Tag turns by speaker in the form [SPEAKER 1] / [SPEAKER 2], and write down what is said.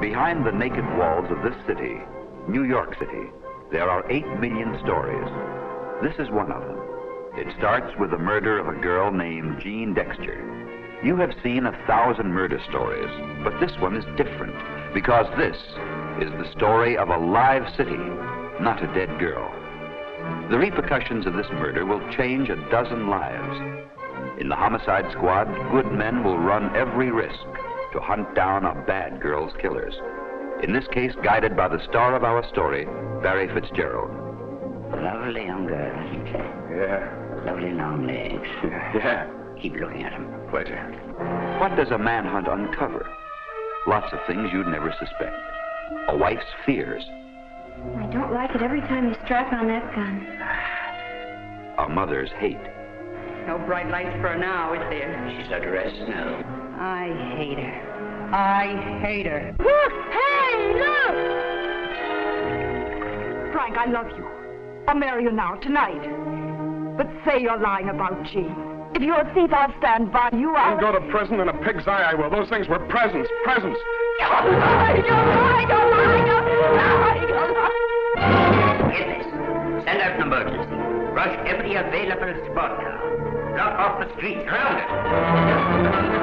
[SPEAKER 1] Behind the naked walls of this city, New York City, there are eight million stories. This is one of them. It starts with the murder of a girl named Jean Dexter. You have seen a thousand murder stories, but this one is different because this is the story of a live city, not a dead girl. The repercussions of this murder will change a dozen lives. In the homicide squad, good men will run every risk to hunt down a bad girl's killers. In this case, guided by the star of our story, Barry Fitzgerald.
[SPEAKER 2] Lovely young girl, isn't she?
[SPEAKER 3] Yeah.
[SPEAKER 2] Lovely long legs.
[SPEAKER 3] Yeah.
[SPEAKER 2] Keep looking at him.
[SPEAKER 3] Pleasure.
[SPEAKER 1] What does a manhunt uncover? Lots of things you'd never suspect. A wife's fears,
[SPEAKER 4] I don't like it every time you strap on that gun.
[SPEAKER 1] a mother's hate,
[SPEAKER 5] No bright lights for her now, is there?
[SPEAKER 2] She's at rest now.
[SPEAKER 5] I hate her. I hate her.
[SPEAKER 4] Look! Hey, look!
[SPEAKER 6] Frank, I love you. I'll marry you now, tonight. But say you're lying about Jean. If you're a thief, I'll stand by you. I'll...
[SPEAKER 3] I'll go to prison in a pig's eye, I will. Those things were presents. Presents.
[SPEAKER 6] You're lying, you're lying, you're lying, you're lying, you're lying.
[SPEAKER 2] Get this. Send out an emergency. Rush every available spot now. Block off the streets around it.